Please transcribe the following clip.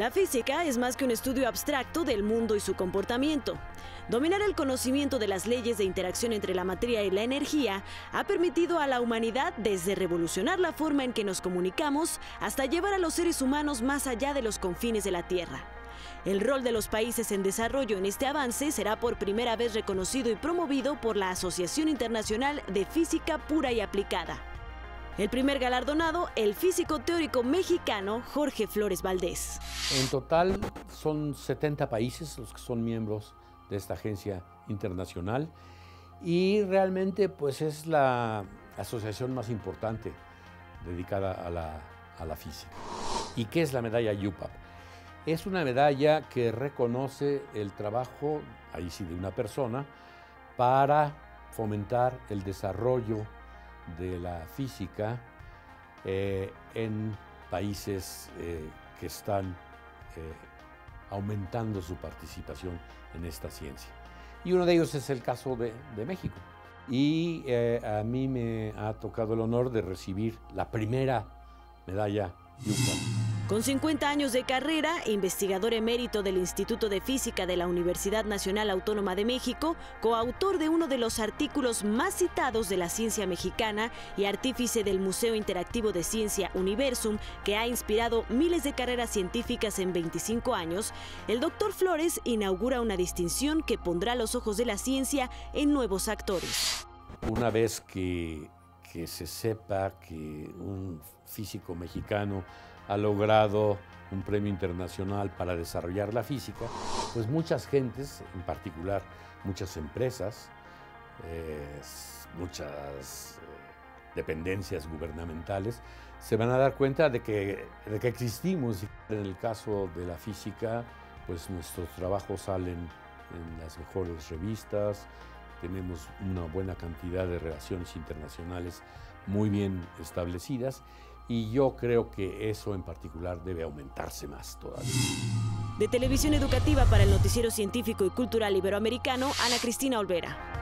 La física es más que un estudio abstracto del mundo y su comportamiento. Dominar el conocimiento de las leyes de interacción entre la materia y la energía ha permitido a la humanidad desde revolucionar la forma en que nos comunicamos hasta llevar a los seres humanos más allá de los confines de la Tierra. El rol de los países en desarrollo en este avance será por primera vez reconocido y promovido por la Asociación Internacional de Física Pura y Aplicada. El primer galardonado, el físico teórico mexicano Jorge Flores Valdés. En total son 70 países los que son miembros de esta agencia internacional y realmente pues es la asociación más importante dedicada a la, a la física. ¿Y qué es la medalla UPAP? Es una medalla que reconoce el trabajo, ahí sí, de una persona para fomentar el desarrollo de la física eh, en países eh, que están eh, aumentando su participación en esta ciencia. Y uno de ellos es el caso de, de México. Y a mí me ha tocado el honor de recibir la primera medalla con 50 años de carrera, investigador emérito del Instituto de Física de la Universidad Nacional Autónoma de México, coautor de uno de los artículos más citados de la ciencia mexicana y artífice del Museo Interactivo de Ciencia Universum, que ha inspirado miles de carreras científicas en 25 años, el doctor Flores inaugura una distinción que pondrá los ojos de la ciencia en nuevos actores. Una vez que, que se sepa que un físico mexicano ha logrado un premio internacional para desarrollar la física, pues muchas gentes, en particular muchas empresas, eh, muchas eh, dependencias gubernamentales, se van a dar cuenta de que, de que existimos. En el caso de la física, pues nuestros trabajos salen en las mejores revistas, tenemos una buena cantidad de relaciones internacionales muy bien establecidas y yo creo que eso en particular debe aumentarse más todavía. De Televisión Educativa para el Noticiero Científico y Cultural Iberoamericano, Ana Cristina Olvera.